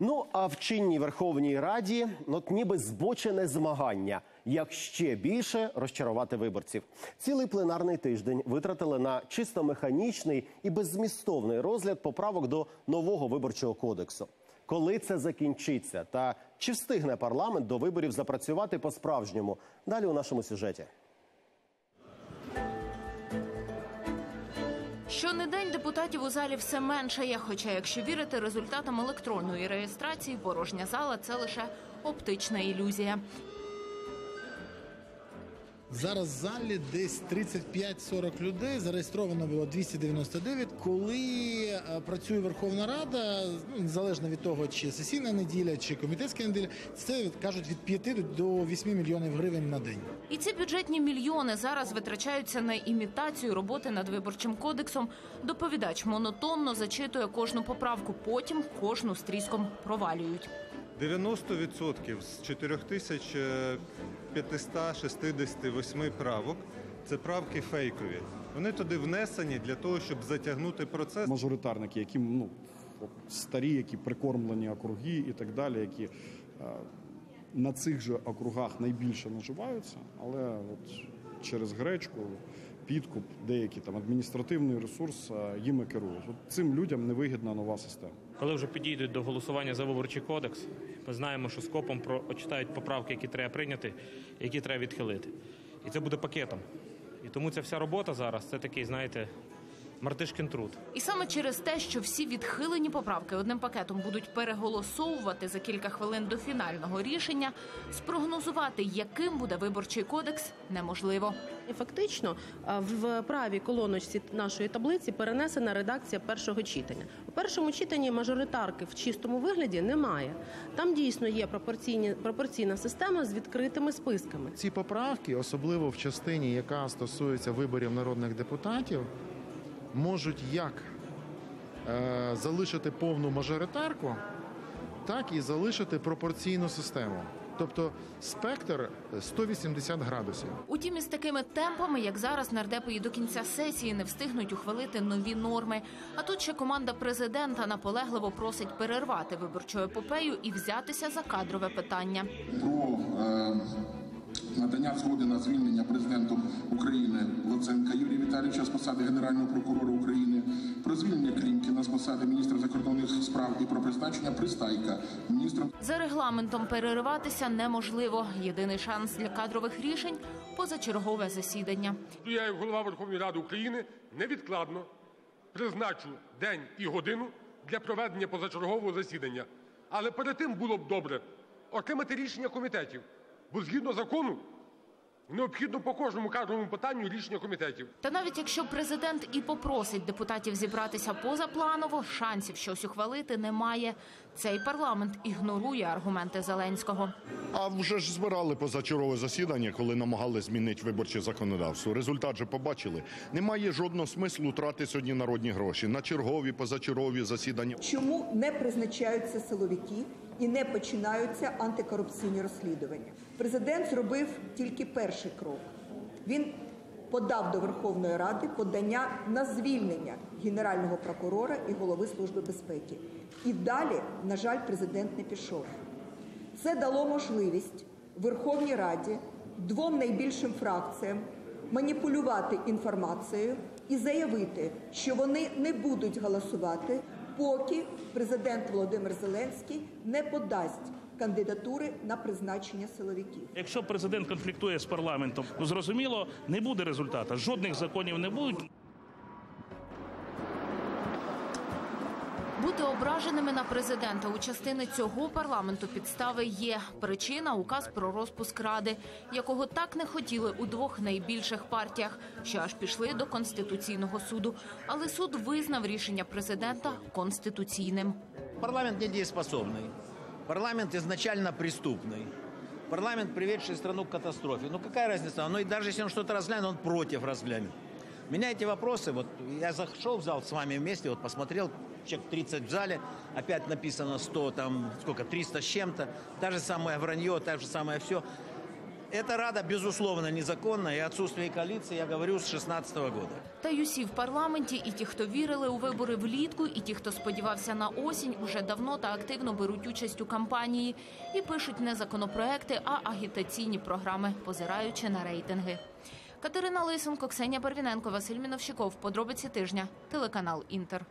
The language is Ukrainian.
Ну а в чинній Верховній Раді ну, от ніби збочене змагання, як ще більше розчарувати виборців. Цілий пленарний тиждень витратили на чисто механічний і беззмістовний розгляд поправок до нового виборчого кодексу. Коли це закінчиться, та чи встигне парламент до виборів запрацювати по-справжньому? Далі у нашому сюжеті. Щонедень депутатів у залі все меншає. Хоча, якщо вірити результатам електронної реєстрації, порожня зала це лише оптична ілюзія. Зараз в залі десь 35-40 людей. Зареєстровано було 299. Коли е, працює Верховна Рада, ну, незалежно від того, чи сесійна неділя, чи комітетська неділя, це кажуть від 5 до 8 мільйонів гривень на день. І ці бюджетні мільйони зараз витрачаються на імітацію роботи над виборчим кодексом. Доповідач монотонно зачитує кожну поправку, потім кожну стріском провалюють. 90% з 4568 правок це правки фейкові. Вони туди внесені для того, щоб затягнути процес. мажоритарники, які ну старі, які прикормлені округи і так далі, які е, на цих же округах найбільше наживаються, але от через гречку, підкуп, деякі там адміністративний ресурс їм керують. От цим людям невигідна нова система. Коли вже підійдуть до голосування за виборчий кодекс, ми знаємо, що скопом прочитають поправки, які треба прийняти, які треба відхилити. І це буде пакетом. І тому ця вся робота зараз це такий, знаєте, мартишкін труд. І саме через те, що всі відхилені поправки одним пакетом будуть переголосовувати за кілька хвилин до фінального рішення, спрогнозувати, яким буде виборчий кодекс, неможливо. І фактично а, в правій колоночці нашої таблиці перенесена редакція першого читання. У першому читанні мажоритарки в чистому вигляді немає. Там дійсно є пропорційні пропорційна система з відкритими списками. Ці поправки, особливо в частині, яка стосується виборів народних депутатів, можуть як е, залишити повну мажоритарку, так і залишити пропорційну систему. Тобто спектр 180 градусів. Утім, із такими темпами, як зараз, нардепи і до кінця сесії не встигнуть ухвалити нові норми. А тут ще команда президента наполегливо просить перервати виборчу епопею і взятися за кадрове питання. про е, надання згоди на звільнення президентом України Віталійовича з посади Генерального прокурора України, про звільнення Клімкіна з посади міністра закордонних справ і про призначення Пристайка міністром За регламентом перериватися неможливо. Єдиний шанс для кадрових рішень позачергове засідання. Я, як голова Верховної Ради України, невідкладно призначу день і годину для проведення позачергового засідання. Але перед тим було б добре отримати рішення комітетів, бо згідно закону необхідно по кожному кадровому питанню рішення комітетів. Та навіть якщо президент і попросить депутатів зібратися позапланово, шансів щось ухвалити немає. Цей парламент ігнорує аргументи Зеленського. А вже ж збирали позачергове засідання, коли намагали змінити виборче законодавство. Результат же побачили. Немає жодного смислу тратити сьогодні народні гроші на чергові позачергові засідання. Чому не призначаються силовики і не починаються антикорупційні розслідування? Президент зробив тільки перший крок. Він подав до Верховної Ради подання на звільнення генерального прокурора і голови Служби безпеки. І далі, на жаль, президент не пішов. Це дало можливість Верховній Раді двом найбільшим фракціям маніпулювати інформацією і заявити, що вони не будуть голосувати, поки президент Володимир Зеленський не подасть кандидатури на призначення силовиків. Якщо президент конфліктує з парламентом, ну зрозуміло, не буде результату. Жодних законів не будуть. Бути ображеними на президента у частини цього парламенту підстави є. Причина указ про розпуск ради, якого так не хотіли у двох найбільших партіях, що аж пішли до конституційного суду. Але суд визнав рішення президента конституційним. Парламент недееспособный. Парламент изначально преступный. Парламент, приведший страну к катастрофе. Ну какая разница? Ну и даже если он что-то разглянет, он против разглянет. Меня эти вопросы, вот я зашел в зал с вами вместе, вот посмотрел, человек 30 в зале, опять написано 100, там сколько, 300 с чем-то, та же самое вранье, та же самое все. Эта Рада, безусловно, незаконна, и отсутствие коалиции, я говорю, с 2016 года. Та й усі в парламенті, і ті, хто вірили у вибори влітку, і ті, хто сподівався на осінь, уже давно та активно беруть участь у кампанії і пишуть не законопроекти, а агітаційні програми, позираючи на рейтинги. Катерина Лисенко, Ксенія Барвіненко, Василь Міновщиков. Подробиці тижня. Телеканал Інтер.